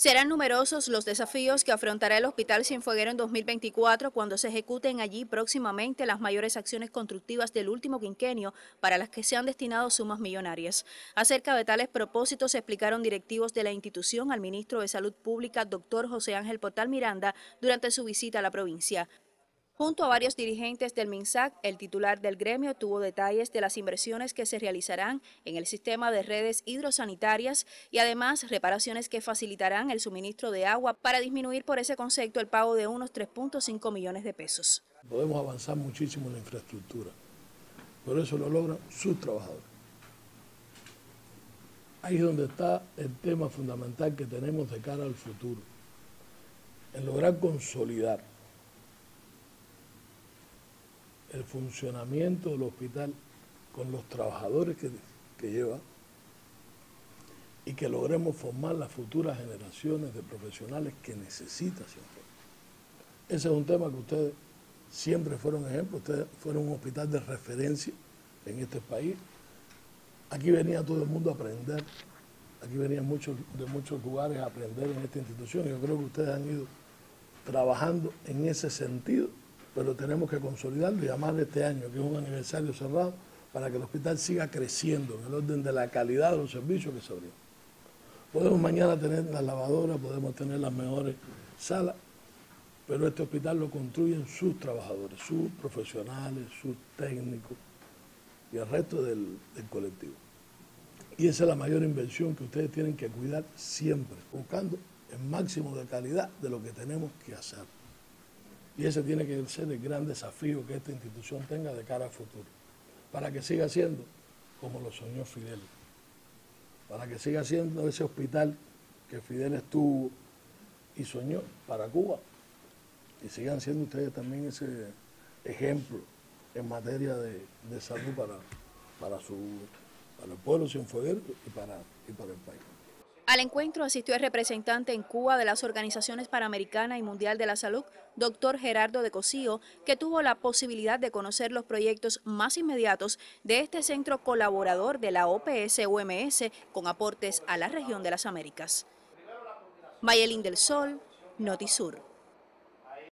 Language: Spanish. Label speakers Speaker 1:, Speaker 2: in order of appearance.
Speaker 1: Serán numerosos los desafíos que afrontará el Hospital Cienfueguero en 2024 cuando se ejecuten allí próximamente las mayores acciones constructivas del último quinquenio para las que se han destinado sumas millonarias. Acerca de tales propósitos explicaron directivos de la institución al ministro de Salud Pública, doctor José Ángel Portal Miranda, durante su visita a la provincia. Junto a varios dirigentes del MINSAC, el titular del gremio tuvo detalles de las inversiones que se realizarán en el sistema de redes hidrosanitarias y además reparaciones que facilitarán el suministro de agua para disminuir por ese concepto el pago de unos 3.5 millones de pesos.
Speaker 2: Podemos avanzar muchísimo en la infraestructura, por eso lo logran sus trabajadores. Ahí es donde está el tema fundamental que tenemos de cara al futuro, en lograr consolidar el funcionamiento del hospital con los trabajadores que, lleva y que logremos formar las futuras generaciones de profesionales que necesita siempre. Ese es un tema que ustedes siempre fueron ejemplo, ustedes fueron un hospital de referencia en este país. Aquí venía todo el mundo a aprender, aquí venían muchos de muchos lugares a aprender en esta institución. Yo creo que ustedes han ido trabajando en ese sentido pero tenemos que consolidarlo y amarle este año, que es un aniversario cerrado, para que el hospital siga creciendo en el orden de la calidad de los servicios que se abrieron. Podemos mañana tener las lavadoras, podemos tener las mejores salas, pero este hospital lo construyen sus trabajadores, sus profesionales, sus técnicos y el resto del, del colectivo. Y esa es la mayor inversión que ustedes tienen que cuidar siempre, buscando el máximo de calidad de lo que tenemos que hacer. Y ese tiene que ser el gran desafío que esta institución tenga de cara al futuro, para que siga siendo como lo soñó Fidel, para que siga siendo ese hospital que Fidel estuvo y soñó para Cuba, y sigan siendo ustedes también ese ejemplo en materia de, salud para, para, su, para el pueblo cienfueguero y para, y para el país.
Speaker 1: Al encuentro asistió el representante en Cuba de las Organizaciones Panamericana y Mundial de la Salud, doctor Gerardo de Cosío, que tuvo la posibilidad de conocer los proyectos más inmediatos de este centro colaborador de la OPS-UMS con aportes a la región de las Américas. Mayelín del Sol, Notisur.